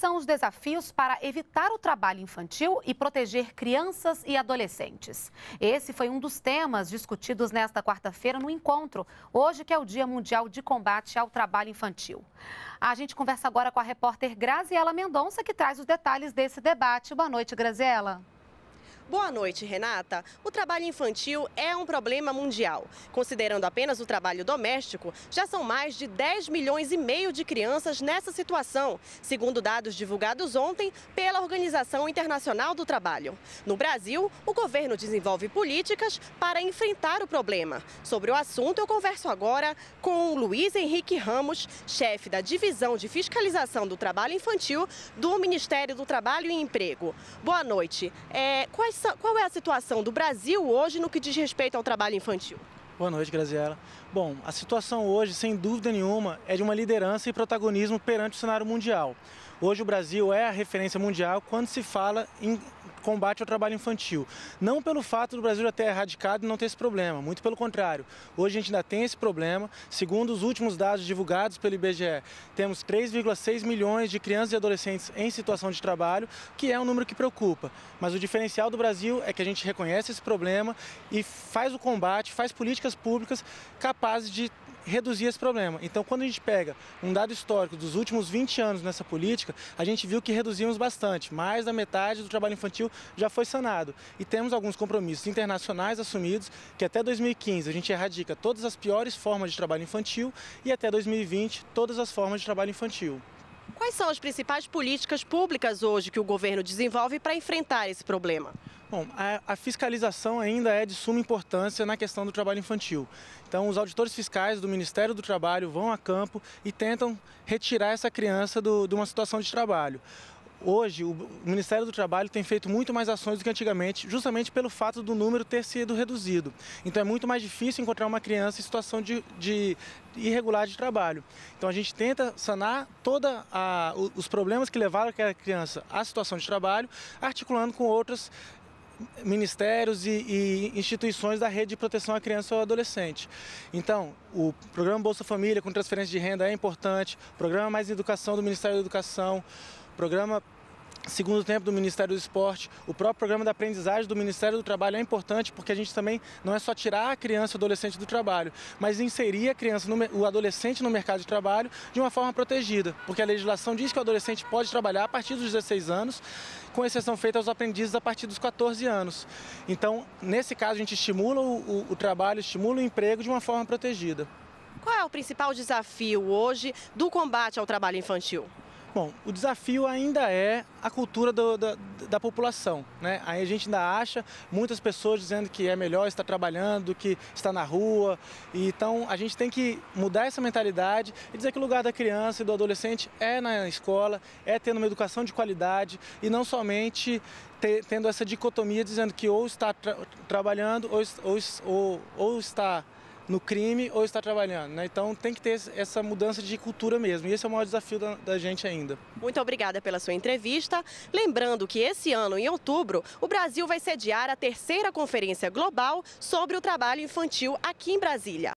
são os desafios para evitar o trabalho infantil e proteger crianças e adolescentes? Esse foi um dos temas discutidos nesta quarta-feira no encontro, hoje que é o Dia Mundial de Combate ao Trabalho Infantil. A gente conversa agora com a repórter Graziela Mendonça, que traz os detalhes desse debate. Boa noite, Graziela. Boa noite, Renata. O trabalho infantil é um problema mundial. Considerando apenas o trabalho doméstico, já são mais de 10 milhões e meio de crianças nessa situação, segundo dados divulgados ontem pela Organização Internacional do Trabalho. No Brasil, o governo desenvolve políticas para enfrentar o problema. Sobre o assunto, eu converso agora com Luiz Henrique Ramos, chefe da Divisão de Fiscalização do Trabalho Infantil do Ministério do Trabalho e Emprego. Boa noite. É, quais qual é a situação do Brasil hoje no que diz respeito ao trabalho infantil? Boa noite, Graziela. Bom, a situação hoje, sem dúvida nenhuma, é de uma liderança e protagonismo perante o cenário mundial. Hoje o Brasil é a referência mundial quando se fala em combate ao trabalho infantil. Não pelo fato do Brasil já ter erradicado e não ter esse problema, muito pelo contrário. Hoje a gente ainda tem esse problema. Segundo os últimos dados divulgados pelo IBGE, temos 3,6 milhões de crianças e adolescentes em situação de trabalho, que é um número que preocupa. Mas o diferencial do Brasil é que a gente reconhece esse problema e faz o combate, faz políticas públicas capazes de reduzir esse problema. Então, quando a gente pega um dado histórico dos últimos 20 anos nessa política, a gente viu que reduzimos bastante. Mais da metade do trabalho infantil já foi sanado. E temos alguns compromissos internacionais assumidos, que até 2015 a gente erradica todas as piores formas de trabalho infantil e até 2020 todas as formas de trabalho infantil. Quais são as principais políticas públicas hoje que o governo desenvolve para enfrentar esse problema? Bom, a, a, fiscalização ainda é de suma importância na questão do trabalho infantil. Então, os auditores fiscais do Ministério do Trabalho vão a campo e tentam retirar essa criança do, de uma situação de trabalho. Hoje, o Ministério do Trabalho tem feito muito mais ações do que antigamente, justamente pelo fato do número ter sido reduzido. Então, é muito mais difícil encontrar uma criança em situação de, de irregular de trabalho. Então, a gente tenta sanar todos os problemas que levaram aquela criança à situação de trabalho, articulando com outras ministérios e, e, instituições da rede de proteção à criança ou adolescente. Então, o programa Bolsa Família com transferência de renda é importante, o programa Mais Educação do Ministério da Educação, programa Segundo tempo do Ministério do Esporte, o próprio programa da aprendizagem do Ministério do Trabalho é importante porque a gente também não é só tirar a criança e o adolescente do trabalho, mas inserir a criança, no, o adolescente no mercado de trabalho de uma forma protegida, porque a legislação diz que o adolescente pode trabalhar a partir dos 16 anos, com exceção feita aos aprendizes a partir dos 14 anos. Então, nesse caso, a gente estimula o, o, o trabalho, estimula o emprego de uma forma protegida. Qual é o principal desafio hoje do combate ao trabalho infantil? Bom, o desafio ainda é a cultura do, da, da, população. Né? Aí a gente ainda acha muitas pessoas dizendo que é melhor estar trabalhando do que estar na rua. E, então a gente tem que mudar essa mentalidade e dizer que o lugar da criança e do adolescente é na escola, é tendo uma educação de qualidade e não somente ter, tendo essa dicotomia dizendo que ou está tra trabalhando ou, ou, ou, ou está no crime ou está trabalhando. Né? Então tem que ter essa mudança de cultura mesmo. E esse é o maior desafio da, da gente ainda. Muito obrigada pela sua entrevista. Lembrando que esse ano, em outubro, o Brasil vai sediar a terceira Conferência Global sobre o Trabalho Infantil aqui em Brasília.